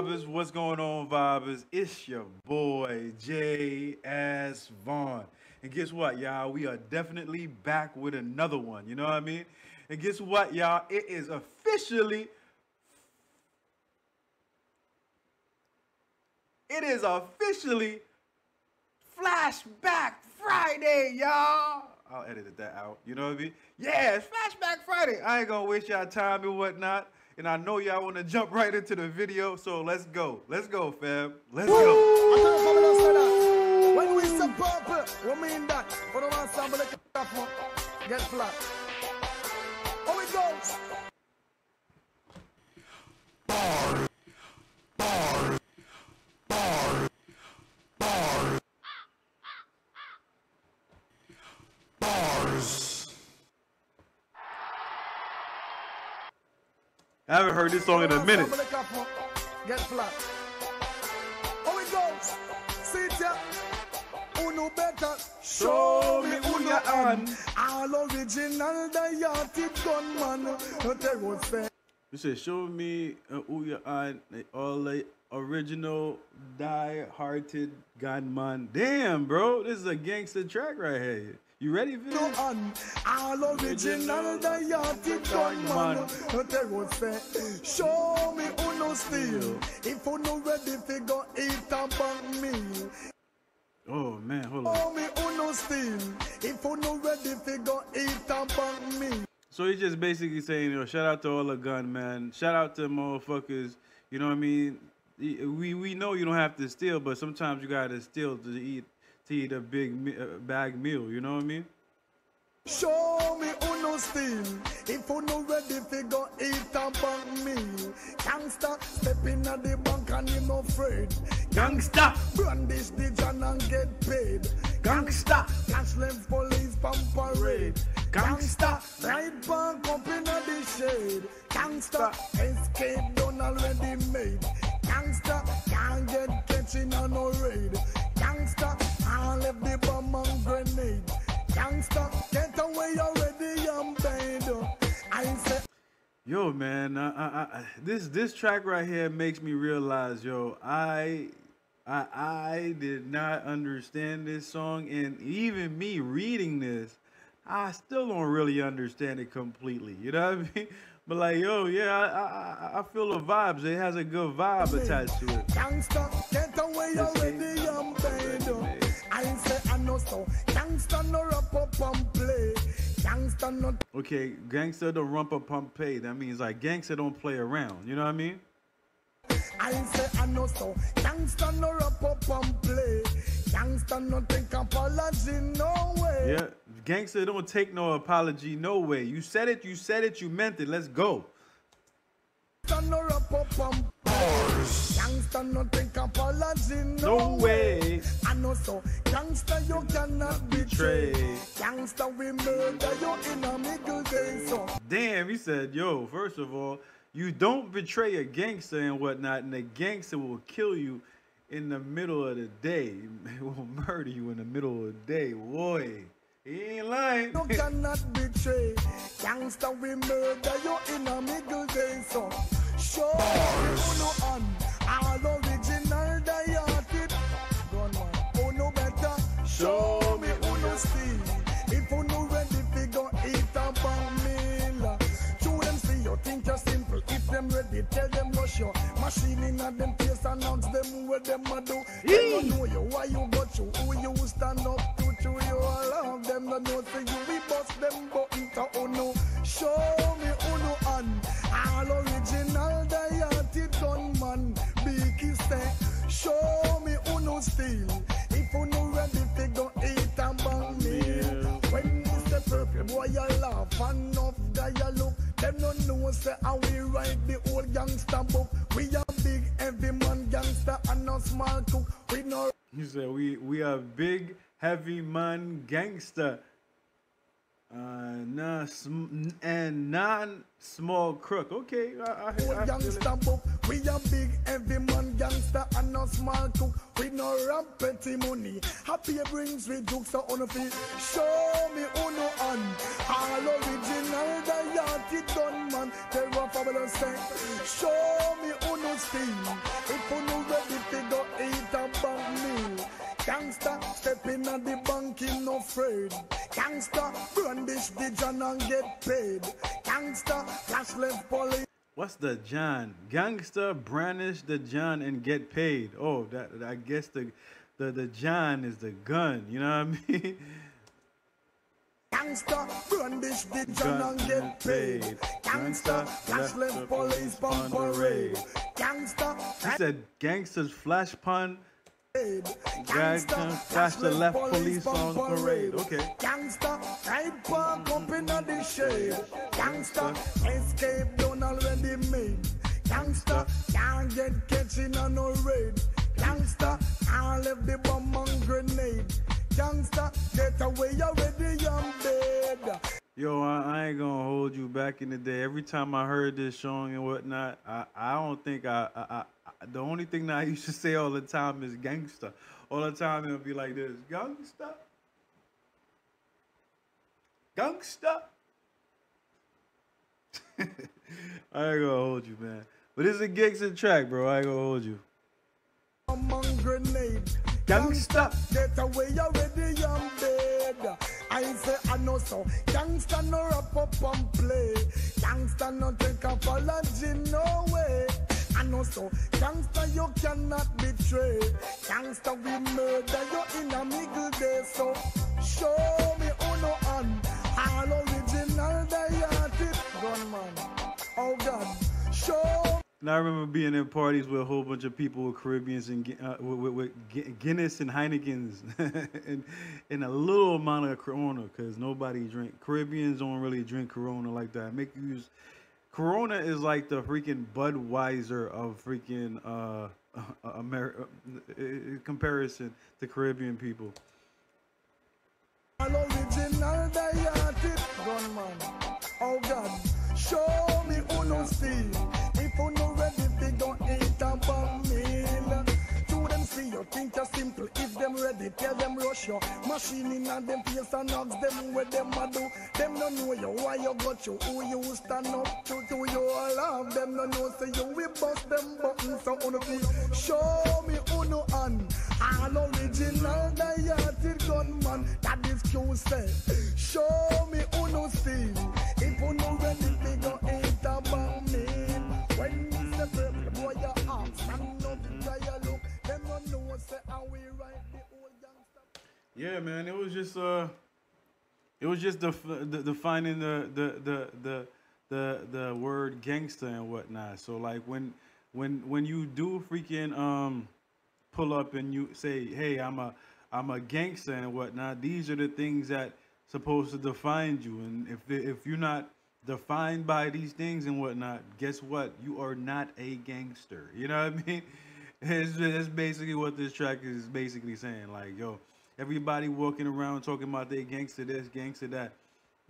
vibers? What's going on, vibers? It's your boy Jay S Von. And guess what, y'all? We are definitely back with another one. You know what I mean? And guess what, y'all? It is officially it is officially Flashback Friday, y'all. I'll edit that out. You know what I mean? Yeah, Flashback Friday. I ain't gonna waste y'all time and whatnot. And I know y'all want to jump right into the video, so let's go. Let's go, fam. Let's go. When we purple, mean that. Get flat. I haven't heard this song in a minute. Get flat. How it goes? Sit ya. Uno better. Show me who you. All original diartic gunman. No terror say. You said, show me uh, who you. All the original die-hearted gunman. Damn, bro. This is a gangster track right here. You ready, Vin? No on all original diartic gunman. No terror say, show me who no steal. If you no ready, figure eat a bang me. Oh man, hold on. Show me who no steal. If you no ready, figure eat a bang me. So he's just basically saying, you know, shout out to all the gunmen. Shout out to motherfuckers. You know what I mean? We we know you don't have to steal, but sometimes you gotta steal to eat to eat a big uh, bag meal. You know what I mean? Show me who no steal. If you no ready, figure eat a bank meal. Gangsta step in at the bank and you no afraid. Gangsta brandish the gun and get paid. Gangsta cash left police pump parade. Gangsta right bank up in the shade. Gangsta escape done already made. Gangsta can't get catching on no raid. Gangsta I left the bomb and grenade. Gangsta, get away already, I'm paid. I say, yo, man, I, I, I, this this track right here makes me realize, yo, I, I, I did not understand this song, and even me reading this, I still don't really understand it completely. You know what I mean? But like, yo, yeah, I, I, I feel the vibes. It has a good vibe attached to it. Gangsta, get away already, I'm paid. I say I know so. Gangsta no rap up and. Gangsta no. Okay, gangsta don't rump up and play. That means like gangsta don't play around. You know what I mean? I say I know so. Gangsta no rap up and play. Gangsta no take apology no way. Yeah, gangsta don't take no apology no way. You said it, you said it, you meant it. Let's go. Gangsta no rap up and Gangsta no take apology No, no, way. I know so. Gangsta you cannot betray. Betray. Gangsta we murder you in a middle day so. Damn, he said, yo, first of all, you don't betray a gangster and whatnot, and the gangster will kill you in the middle of the day. He will murder you in the middle of the day. Boy, he ain't lying. You cannot betray. Gangsta we murder you in a middle day so. Show me who If them ready, tell them rush you. Machine in a them face announce them what them a do. They don't know you why you got you. Who you stand up to to you all of them. Don't know say you we bust them button to who no. Show me who no on. All original diartic gunman. Biggie say. Show me who no steal. If you no ready figure eat a bang meal. When me say purple boy you laugh and enough guy you look. Them no know say how we write the gangster book. We a big heavy man gangster and no small cook. We no He said, we, we are big, heavy man gangster. Uh, nah, sm- and non-small crook. Okay, I, I, I gangster book. We a big heavy man gangster and no small cook. We no rap petty money. Happy brings we jokes so on feel. Show me who no on. All original the yard diartic gunman. Terror fabulous say. Show me who no see. If you no ready to go eat a bank meal. Gangsta stepping at the bank in no afraid. Gangsta brandish the John and get paid. Gangsta flash left police. What's the John? Gangsta brandish the John and get paid. Oh, that I guess the the the John is the gun. You know what I mean? Gangster, brandish the John and get paid. Gangster, flash left police on parade. Gangster, He said gangsters flash pun. Gangster, flash the left police on parade. Okay. Gangster, ride park up in the shade. Gangster, escape done already made. Gangster, can't get catching on no raid. Gangster, left the bomb and grenade. Gangster, get away already, I'm dead. Yo, I, I ain't gonna hold you back in the day. Every time I heard this song and whatnot, I, I don't think I, I, I, the only thing that I used to say all the time is gangster. All the time it'll be like this, gangster, gangster. I ain't gonna hold you, man. But it's a gangster track, bro. I ain't gonna hold you. And grenade. Gangster. Get away already, I'm dead. I say I know so. Gangsta no wrap up and play. Gangsta no take apology, no way. I know so. Gangsta you cannot betray. Gangsta we murder you in a middle day. So show me who no on. All original diatic gunman. Oh God, show And I remember being in parties with a whole bunch of people with Caribbeans and uh, with, with, Guinness and Heinekens and, and a little amount of Corona because nobody drink. Caribbeans don't really drink Corona like that. Make use Corona is like the freaking Budweiser of freaking uh, America comparison to Caribbean people. Think you're simple. If them ready, tell them rush you. Machine in a them face and knocks them where them a do. Them no know you why you got you. Who you stand up to? To you all have them no know say you we bust them buttons so on the. Show me who no on. All original diatic gunman. That is Q say. Show me who no Yeah, man, it was just uh, it was just def- the, defining the the the the the the word gangster and whatnot. So like when when when you do freaking um pull up and you say, hey, I'm a I'm a gangster and whatnot. These are the things that supposed to define you. And if if you're not defined by these things and whatnot, guess what? You are not a gangster. You know what I mean? It's, that's basically what this track is basically saying. Like, yo, everybody walking around talking about they gangster this, gangster that.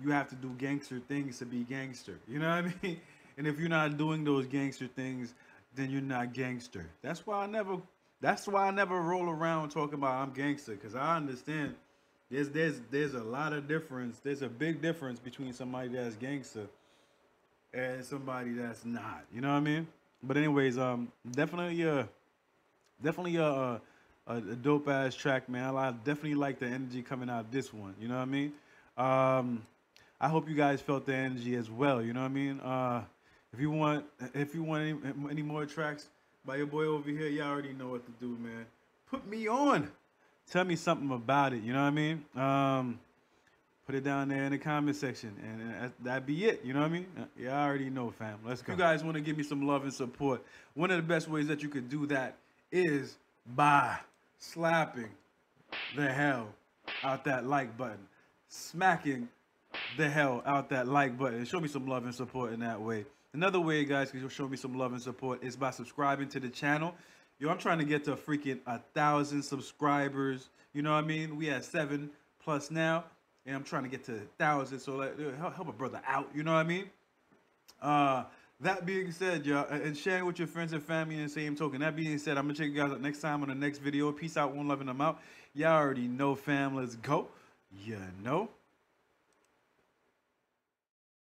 You have to do gangster things to be gangster. You know what I mean? And if you're not doing those gangster things, then you're not gangster. That's why I never. That's why I never roll around talking about I'm gangster because I understand there's there's there's a lot of difference. There's a big difference between somebody that's gangster and somebody that's not. You know what I mean? But anyways, um, definitely uh, definitely a a, dope ass track, man. I definitely like the energy coming out of this one. You know what I mean? Um, I hope you guys felt the energy as well. You know what I mean? Uh, if you want if you want any, any more tracks by your boy over here, y'all already know what to do, man. Put me on. Tell me something about it. You know what I mean? Um, put it down there in the comment section, and, that, that be it. You know what I mean? Y'all already know, fam. Let's go. If you guys want to give me some love and support, one of the best ways that you could do that is by slapping the hell out that like button, smacking the hell out that like button. Show me some love and support in that way. Another way, guys, can show me some love and support is by subscribing to the channel. Yo, I'm trying to get to freaking a thousand subscribers. You know what I mean? We at seven plus now, and I'm trying to get to a thousand. So like, help, help a brother out. You know what I mean? Uh, that being said, y'all, and sharing with your friends and family in the same token. That being said, I'm gonna check you guys out next time on the next video. Peace out, one loving them out. Y'all already know, fam. Let's go. You know.